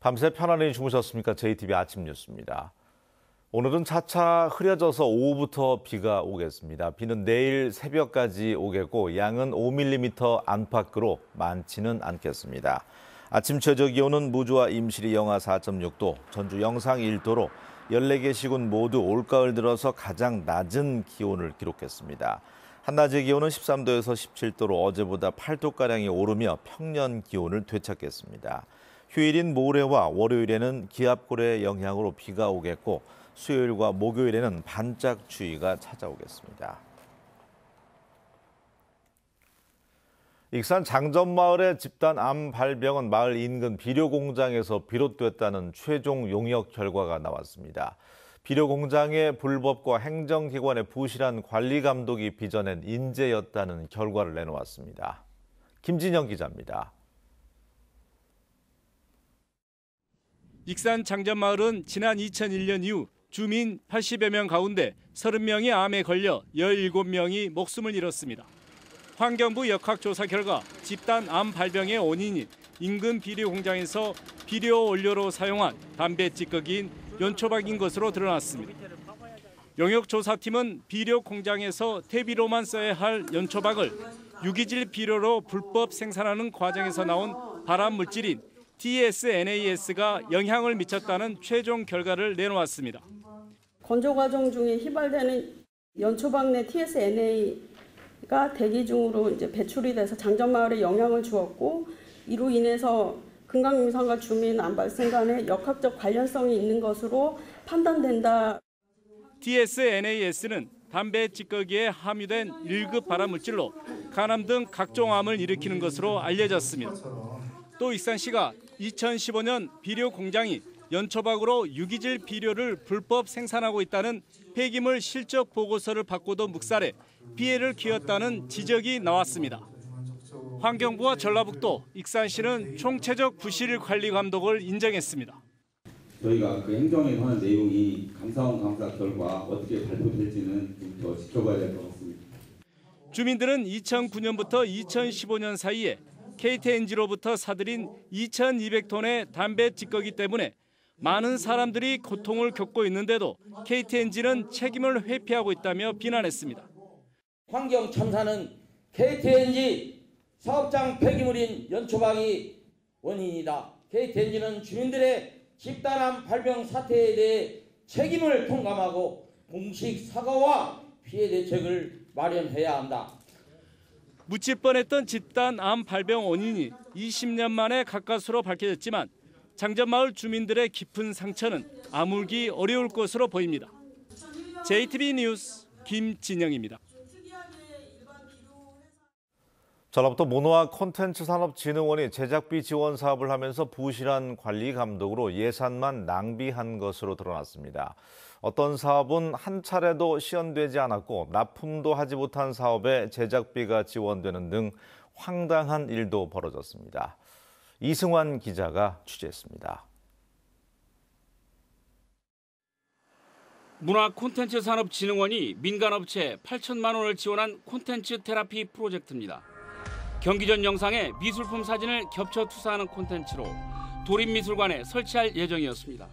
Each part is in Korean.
밤새 편안히 주무셨습니까? JTB 아침 뉴스입니다. 오늘은 차차 흐려져서 오후부터 비가 오겠습니다. 비는 내일 새벽까지 오겠고 양은 5mm 안팎으로 많지는 않겠습니다. 아침 최저 기온은 무주와 임실이 영하 4.6도, 전주 영상 1도로 14개 시군 모두 올가을 들어서 가장 낮은 기온을 기록했습니다. 한낮의 기온은 13도에서 17도로 어제보다 8도가량이 오르며 평년 기온을 되찾겠습니다. 휴일인 모레와 월요일에는 기압골의 영향으로 비가 오겠고 수요일과 목요일에는 반짝 추위가 찾아오겠습니다. 익산 장전마을의 집단 암 발병은 마을 인근 비료 공장에서 비롯됐다는 최종 용역 결과가 나왔습니다. 비료 공장의 불법과 행정기관의 부실한 관리 감독이 빚어낸 인재였다는 결과를 내놓았습니다. 김진영 기자입니다. 익산 장전마을은 지난 2001년 이후 주민 80여 명 가운데 30명이 암에 걸려 17명이 목숨을 잃었습니다. 환경부 역학조사 결과 집단 암 발병의 원인인 인근 비료 공장에서 비료 원료로 사용한 담배 찌꺼기인 연초박인 것으로 드러났습니다. 영역조사팀은 비료 공장에서 퇴비로만 써야 할 연초박을 유기질 비료로 불법 생산하는 과정에서 나온 발암 물질인 TSNAS가 영향을 미쳤다는 최종 결과를 내놓았습니다. 건조 과정 중에 휘발되는 연초박 내 TSNA가 대기 중으로 이제 배출이 돼서 장전마을에 영향을 주었고 이로 인해서 금강유산과 주민 안 발생 간에 역학적 관련성이 있는 것으로 판단된다. TSNAS는 담배 찌꺼기에 함유된 1급 발암물질로 간암 등 각종 암을 일으키는 것으로 알려졌습니다. 또 익산시가 2015년 비료 공장이 연초박으로 유기질 비료를 불법 생산하고 있다는 폐기물 실적 보고서를 받고도 묵살해 피해를 키웠다는 지적이 나왔습니다. 환경부와 전라북도, 익산시는 총체적 부실 관리 감독을 인정했습니다. 저희가 그 행정에 관한 내용이 감사원 감사 결과 어떻게 발표될지는 좀 더 지켜봐야 될 것 같습니다. 주민들은 2009년부터 2015년 사이에 KTNG로부터 사들인 2,200톤의 담배 찌꺼기 때문에 많은 사람들이 고통을 겪고 있는데도 KTNG는 책임을 회피하고 있다며 비난했습니다. 환경 참사는 KTNG 사업장 폐기물인 연초박이 원인이다. KTNG는 주민들의 집단암 발병 사태에 대해 책임을 통감하고 공식 사과와 피해 대책을 마련해야 한다. 묻힐 뻔했던 집단 암 발병 원인이 20년 만에 가까스로 밝혀졌지만 장전마을 주민들의 깊은 상처는 아물기 어려울 것으로 보입니다. JTB 뉴스 김진영입니다. 전라북도 문화 콘텐츠 산업진흥원이 제작비 지원 사업을 하면서 부실한 관리 감독으로 예산만 낭비한 것으로 드러났습니다. 어떤 사업은 한 차례도 시연되지 않았고 납품도 하지 못한 사업에 제작비가 지원되는 등 황당한 일도 벌어졌습니다. 이승환 기자가 취재했습니다. 문화 콘텐츠 산업진흥원이 민간업체 8천만 원을 지원한 콘텐츠 테라피 프로젝트입니다. 경기전 영상에 미술품 사진을 겹쳐 투사하는 콘텐츠로 도립미술관에 설치할 예정이었습니다.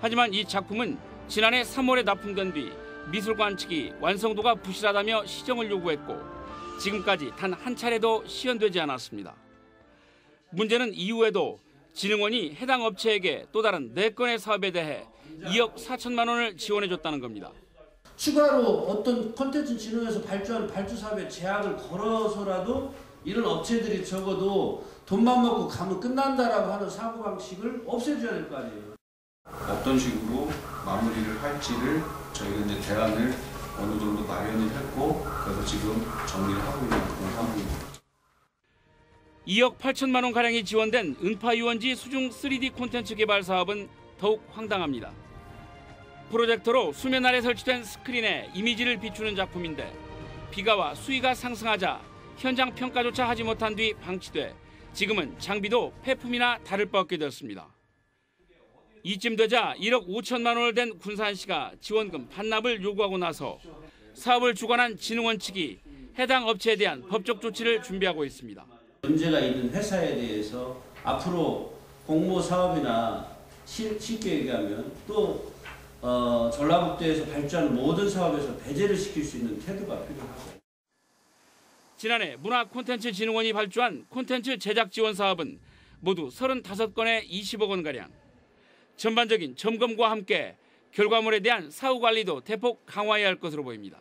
하지만 이 작품은 지난해 3월에 납품된 뒤 미술관 측이 완성도가 부실하다며 시정을 요구했고 지금까지 단 한 차례도 시연되지 않았습니다. 문제는 이후에도 진흥원이 해당 업체에게 또 다른 4건의 사업에 대해 2억 4천만 원을 지원해줬다는 겁니다. 추가로 어떤 콘텐츠 진흥에서 발주하는 발주 사업에 제약을 걸어서라도 이런 업체들이 적어도 돈만 먹고 가면 끝난다라고 하는 사고방식을 없애줘야 될 거 아니에요. 어떤 식으로 마무리를 할지를 저희가 이제 대안을 어느 정도 마련을 했고 그래서 지금 정리를 하고 있는 그런 상황입니다. 2억 8천만 원 가량이 지원된 은파 유원지 수중 3D 콘텐츠 개발 사업은 더욱 황당합니다. 프로젝터로 수면 아래 설치된 스크린에 이미지를 비추는 작품인데 비가 와 수위가 상승하자 현장 평가조차 하지 못한 뒤 방치돼 지금은 장비도 폐품이나 다를 바 없게 되었습니다. 이쯤 되자 1억 5천만 원을 댄 군산시가 지원금 반납을 요구하고 나서 사업을 주관한 진흥원 측이 해당 업체에 대한 법적 조치를 준비하고 있습니다. 문제가 있는 회사에 대해서 앞으로 공모 사업이나 시- 쉽게 얘기하면 또 어, 전라북도에서 발주하는 모든 사업에서 배제를 시킬 수 있는 태도가 필요하고 지난해 문화콘텐츠진흥원이 발주한 콘텐츠 제작 지원 사업은 모두 35건에 20억 원가량. 전반적인 점검과 함께 결과물에 대한 사후 관리도 대폭 강화해야 할 것으로 보입니다.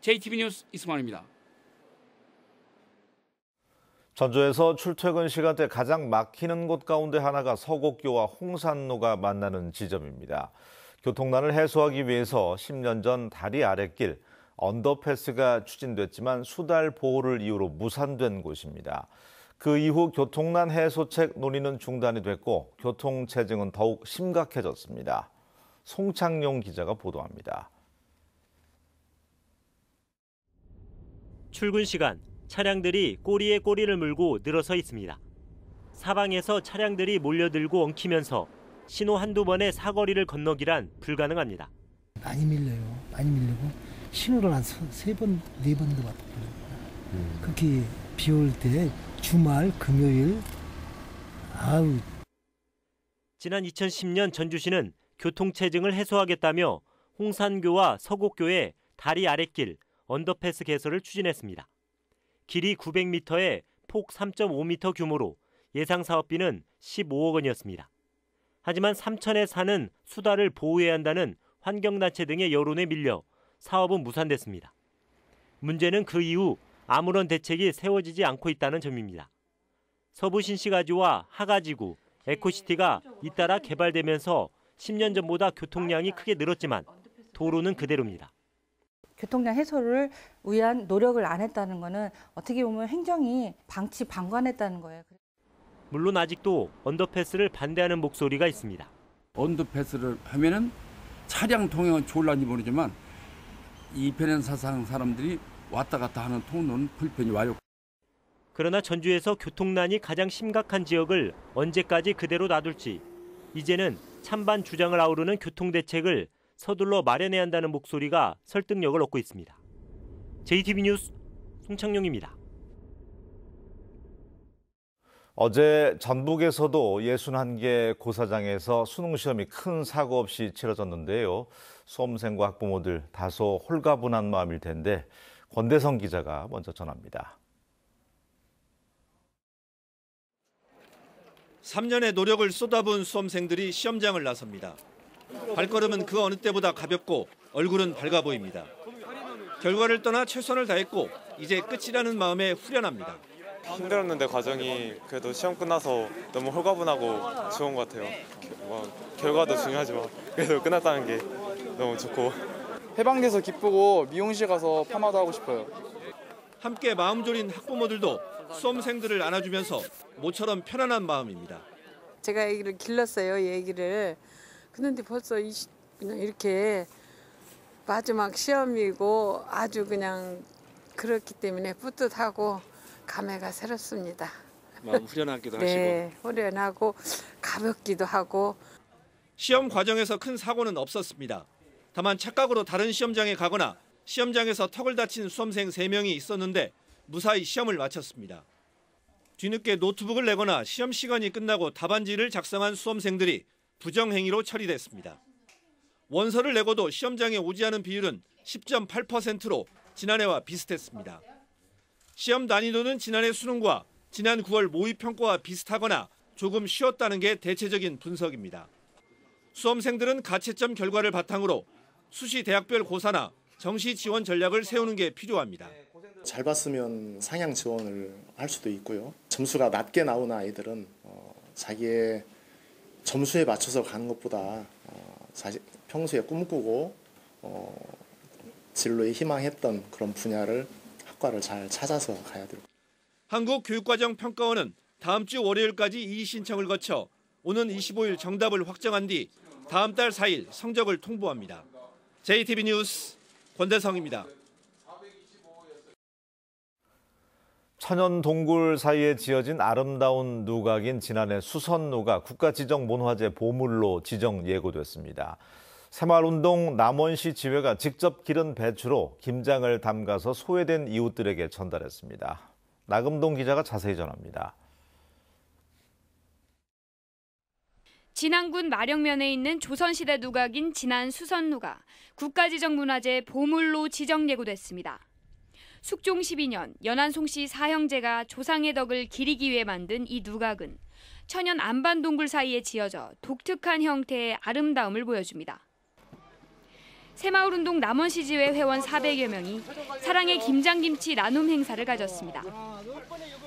JTB 뉴스 이승환입니다. 전주에서 출퇴근 시간대 가장 막히는 곳 가운데 하나가 서곡교와 홍산로가 만나는 지점입니다. 교통난을 해소하기 위해서 10년 전 다리 아랫길 언더패스가 추진됐지만 수달 보호를 이유로 무산된 곳입니다. 그 이후 교통난 해소책 논의는 중단이 됐고 교통 체증은 더욱 심각해졌습니다. 송창용 기자가 보도합니다. 출근 시간 차량들이 꼬리에 꼬리를 물고 늘어서 있습니다. 사방에서 차량들이 몰려들고 엉키면서 신호 한두 번에 사거리를 건너기란 불가능합니다. 많이 밀려요. 많이 밀리고 신호를 한 세 번, 네 번도 왔거든요. 특히 비 올 때 주말, 금요일 아우 지난 2010년 전주시는 교통체증을 해소하겠다며 홍산교와 서곡교의 다리 아랫길 언더패스 개설을 추진했습니다. 길이 900m에 폭 3.5m 규모로 예상 사업비는 15억 원이었습니다. 하지만 삼천에 사는 수다를 보호해야 한다는 환경단체 등의 여론에 밀려 사업은 무산됐습니다. 문제는 그 이후 아무런 대책이 세워지지 않고 있다는 점입니다. 서부 신시가지와 하가지구, 에코시티가 잇따라 개발되면서 10년 전보다 교통량이 크게 늘었지만 도로는 그대로입니다. 교통량 해소를 위한 노력을 안 했다는 것은 어떻게 보면 행정이 방치 방관했다는 거예요. 물론 아직도 underpass를 반대하는 목소리가 있습니다. 언더패스를 하면은 차량 통행은 좋을란지 모르지만 이 편한 사상 사람들이 왔다 갔다 하는 통로는 불편이 와요. 그러나 전주에서 교통난이 가장 심각한 지역을 언제까지 그대로 놔둘지 이제는 찬반 주장을 아우르는 교통대책을 서둘러 마련해야 한다는 목소리가 설득력을 얻고 있습니다. JTB 뉴스 송창용입니다. 어제 전북에서도 61개 고사장에서 수능 시험이 큰 사고 없이 치러졌는데요. 수험생과 학부모들 다소 홀가분한 마음일 텐데 권대성 기자가 먼저 전합니다. 3년의 노력을 쏟아부은 수험생들이 시험장을 나섭니다. 발걸음은 그 어느 때보다 가볍고 얼굴은 밝아 보입니다. 결과를 떠나 최선을 다했고 이제 끝이라는 마음에 후련합니다. 힘들었는데 과정이 그래도 시험 끝나서 너무 홀가분하고 좋은 것 같아요. 뭐 결과도 중요하지만 그래도 끝났다는 게 너무 좋고 해방돼서 기쁘고 미용실 가서 파마도 하고 싶어요. 함께 마음 졸인 학부모들도 수험생들을 안아주면서 모처럼 편안한 마음입니다. 제가 얘기를 길렀어요, 얘기를. 그런데 벌써 이, 그냥 이렇게 마지막 시험이고 아주 그냥 그렇기 때문에 뿌듯하고 감회가 새롭습니다. 마음 후련하기도 네, 후련하고 가볍기도 하고 시험 과정에서 큰 사고는 없었습니다. 다만 착각으로 다른 시험장에 가거나 시험장에서 턱을 다친 수험생 3명이 있었는데 무사히 시험을 마쳤습니다. 뒤늦게 노트북을 내거나 시험 시간이 끝나고 답안지를 작성한 수험생들이 부정행위로 처리됐습니다. 원서를 내고도 시험장에 오지 않은 비율은 10.8%로 지난해와 비슷했습니다. 시험 난이도는 지난해 수능과 지난 9월 모의평가와 비슷하거나 조금 쉬웠다는 게 대체적인 분석입니다. 수험생들은 가채점 결과를 바탕으로 수시 대학별 고사나 정시 지원 전략을 세우는 게 필요합니다. 잘 봤으면 상향 지원을 할 수도 있고요. 점수가 낮게 나오는 아이들은 어, 자기의 점수에 맞춰서 가는 것보다 어, 자기 평소에 꿈꾸고 어, 진로에 희망했던 그런 분야를 학과를 잘 찾아서 가야 돼요. 한국교육과정평가원은 다음 주 월요일까지 이의 신청을 거쳐 오는 25일 정답을 확정한 뒤 다음 달 4일 성적을 통보합니다. JTB 뉴스 권대성입니다. 천연 동굴 사이에 지어진 아름다운 누각인 지난해 수선루가 국가지정 문화재 보물로 지정 예고됐습니다. 새마을운동 남원시 지회가 직접 기른 배추로 김장을 담가서 소외된 이웃들에게 전달했습니다. 나금동 기자가 자세히 전합니다. 진안군 마령면에 있는 조선시대 누각인 진안 수선루가 국가지정문화재 보물로 지정 예고됐습니다. 숙종 12년 연안송씨 사형제가 조상의 덕을 기리기 위해 만든 이 누각은 천연 안반 동굴 사이에 지어져 독특한 형태의 아름다움을 보여줍니다. 새마을운동 남원시지회 회원 400여 명이 사랑의 김장김치 나눔 행사를 가졌습니다.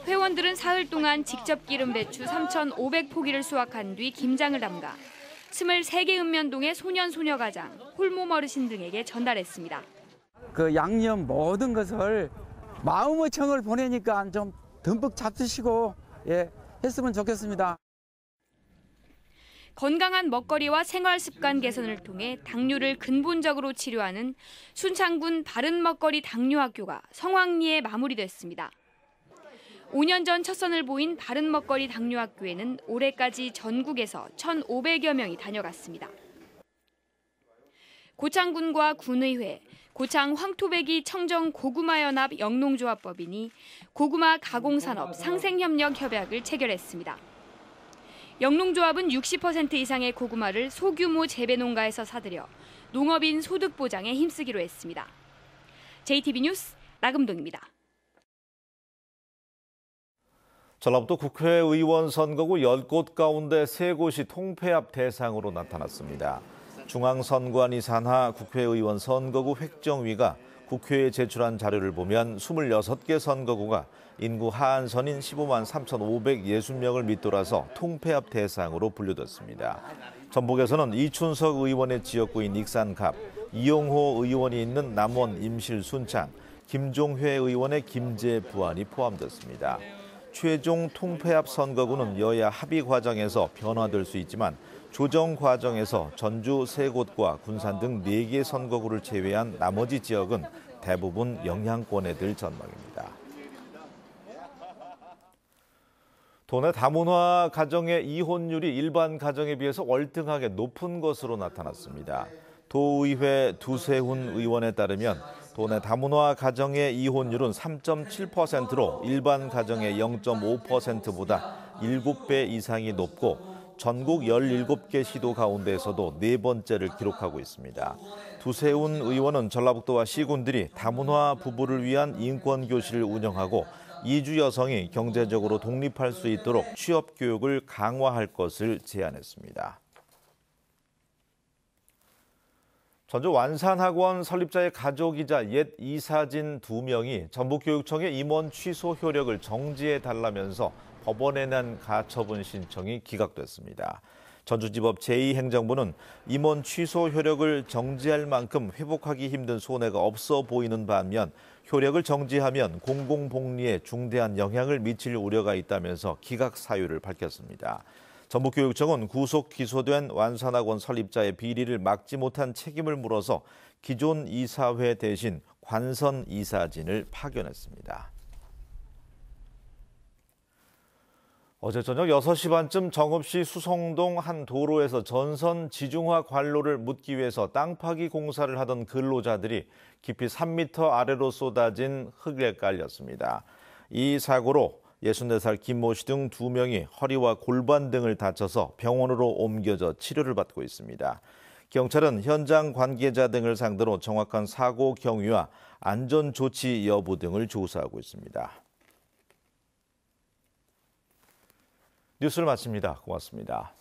회원들은 사흘 동안 직접 기름 배추 3,500포기를 수확한 뒤 김장을 담가 23개 읍면동의 소년 소녀가장, 홀몸 어르신 등에게 전달했습니다. 그 양념 모든 것을 마음의 청을 보내니까 좀 듬뿍 잡수시고 예 했으면 좋겠습니다. 건강한 먹거리와 생활 습관 개선을 통해 당뇨를 근본적으로 치료하는 순창군 바른 먹거리 당뇨학교가 성황리에 마무리됐습니다. 5년 전 첫 선을 보인 바른 먹거리 당뇨학교에는 올해까지 전국에서 1,500여 명이 다녀갔습니다. 고창군과 군의회, 고창 황토배기 청정 고구마 연합 영농조합법인이 고구마 가공산업 상생협력 협약을 체결했습니다. 영농조합은 60% 이상의 고구마를 소규모 재배 농가에서 사들여 농업인 소득 보장에 힘쓰기로 했습니다. JTB 뉴스 나금동입니다. 전라북도 국회의원 선거구 10곳 가운데 3곳이 통폐합 대상으로 나타났습니다. 중앙선관위 산하 국회의원 선거구 획정위가 국회에 제출한 자료를 보면 26개 선거구가 인구 하한선인 15만 3,560명을 밑돌아서 통폐합 대상으로 분류됐습니다. 전북에서는 이춘석 의원의 지역구인 익산갑, 이용호 의원이 있는 남원 임실 순창, 김종회 의원의 김제 부안이 포함됐습니다. 최종 통폐합 선거구는 여야 합의 과정에서 변화될 수 있지만 조정 과정에서 전주 세 곳과 군산 등네개 선거구를 제외한 나머지 지역은 대부분 영향권에 들 전망입니다. 도내 다문화 가정의 이혼율이 일반 가정에 비해서 월등하게 높은 것으로 나타났습니다. 도의회 두세훈 의원에 따르면 도내 다문화 가정의 이혼율은 3.7%로 일반 가정의 0.5%보다 7배 이상이 높고 전국 17개 시도 가운데에서도 네 번째를 기록하고 있습니다. 두세훈 의원은 전라북도와 시군들이 다문화 부부를 위한 인권 교실을 운영하고 이주 여성이 경제적으로 독립할 수 있도록 취업 교육을 강화할 것을 제안했습니다. 전주 완산학원 설립자의 가족이자 옛 이사진 두 명이 전북교육청의 임원 취소 효력을 정지해 달라면서 법원에 낸 가처분 신청이 기각됐습니다. 전주지법 제2행정부는 임원 취소 효력을 정지할 만큼 회복하기 힘든 손해가 없어 보이는 반면 효력을 정지하면 공공복리에 중대한 영향을 미칠 우려가 있다면서 기각 사유를 밝혔습니다. 전북교육청은 구속 기소된 완산학원 설립자의 비리를 막지 못한 책임을 물어서 기존 이사회 대신 관선 이사진을 파견했습니다. 어제 저녁 6시 반쯤 정읍시 수성동 한 도로에서 전선 지중화 관로를 묻기 위해서 땅 파기 공사를 하던 근로자들이 깊이 3m 아래로 쏟아진 흙에 깔렸습니다. 이 사고로 64살 김모 씨등두 명이 허리와 골반 등을 다쳐서 병원으로 옮겨져 치료를 받고 있습니다. 경찰은 현장 관계자 등을 상대로 정확한 사고 경위와 안전 조치 여부 등을 조사하고 있습니다. 뉴스를 마칩니다. 고맙습니다.